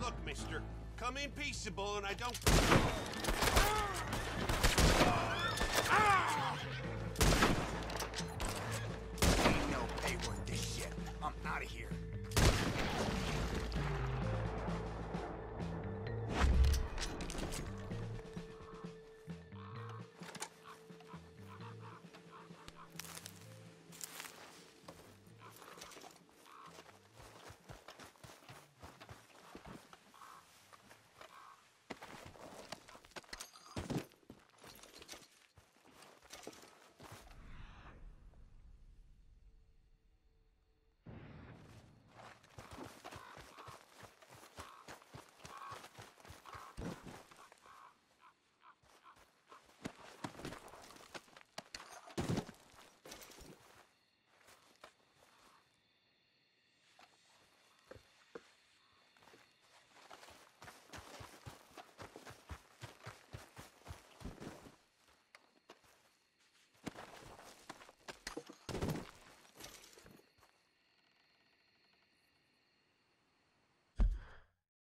Look, mister, come in peaceable and I don't... Ah! Ain't no pay worth this shit. I'm out of here.